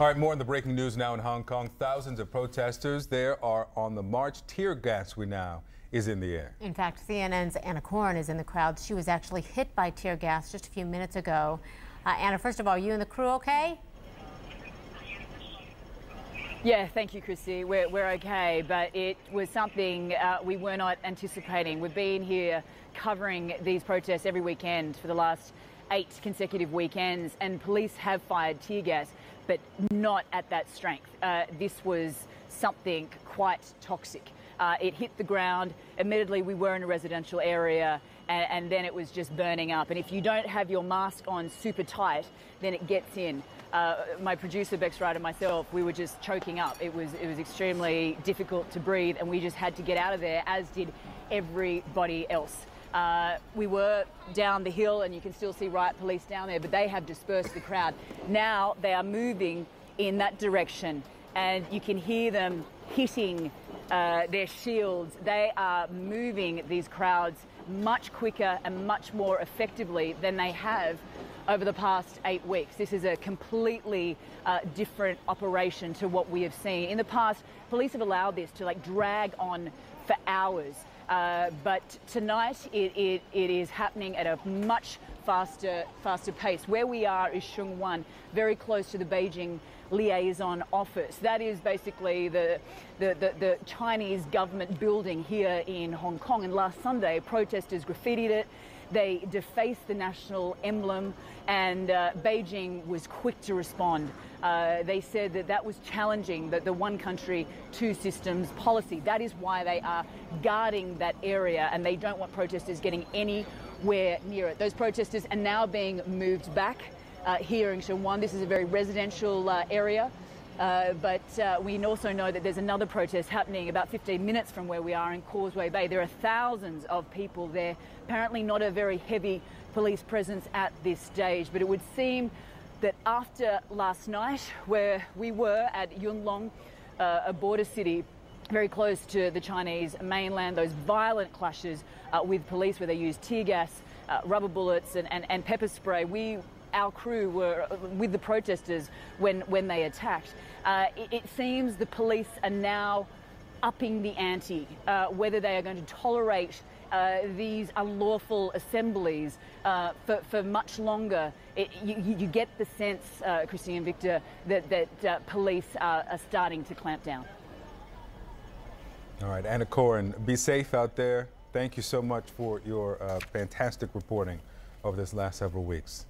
All right, more on the breaking news now in Hong Kong. Thousands of protesters there are on the march. Tear gas we now is in the air. In fact, CNN's Anna Coren is in the crowd. She was actually hit by tear gas just a few minutes ago. Uh, Anna, first of all, you and the crew okay? Yeah, thank you, Christi. We're, we're okay, but it was something uh, we were not anticipating. We've been here covering these protests every weekend for the last eight consecutive weekends, and police have fired tear gas, but not at that strength. Uh, this was something quite toxic. Uh, it hit the ground. Admittedly, we were in a residential area, and, and, then it was just burning up. And if you don't have your mask on super tight, then it gets in. Uh, my producer Bex Wright and myself, we were just choking up. It was it was extremely difficult to breathe, and we just had to get out of there, as did everybody else. Uh, we were down the hill, and you can still see riot police down there, but they have dispersed the crowd. Now they are moving in that direction, and you can hear them hitting uh, their shields. They are moving these crowds much quicker and much more effectively than they have over the past eight weeks. This is a completely uh, different operation to what we have seen. In the past, police have allowed this to like drag on for hours. Uh, but tonight it, it, it is happening at a much faster, faster pace. Where we are is Sheung Wan, very close to the Beijing liaison office. That is basically the, the, the, the, Chinese government building here in Hong Kong. And last Sunday, protesters graffitied it. They defaced the national emblem, and uh, Beijing was quick to respond. Uh, they said that that was challenging that the one country, two systems policy. That is why they are guarding that area, and they don't want protesters getting anywhere near it. Those protesters are now being moved back uh, here in Sheung Wan. This is a very residential uh, area. Uh, but uh, we also know that there's another protest happening about 15 minutes from where we are in Causeway Bay. There are thousands of people there. Apparently, not a very heavy police presence at this stage, but it would seem that after last night, where we were at Yuen Long, uh, a border city very close to the Chinese mainland, those violent clashes uh, with police where they used tear gas, uh, rubber bullets, and, and, and pepper spray, we our crew were with the protesters when, when they attacked. Uh, it, it, seems the police are now upping the ante, uh, whether they are going to tolerate uh, these unlawful assemblies uh, for, for, much longer. It, you, you, get the sense, uh, Christine and Victor, that, that uh, police are, are starting to clamp down. All right, Anna Coren, be safe out there. Thank you so much for your fantastic reporting over this last several weeks.